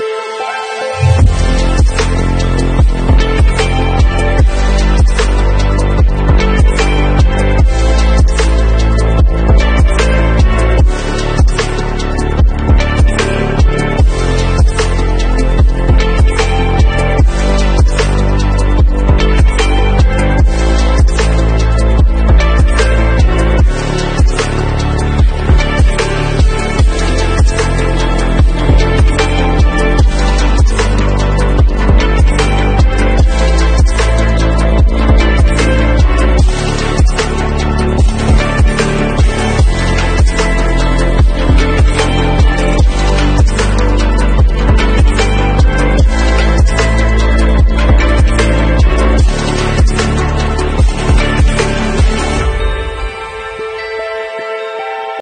Música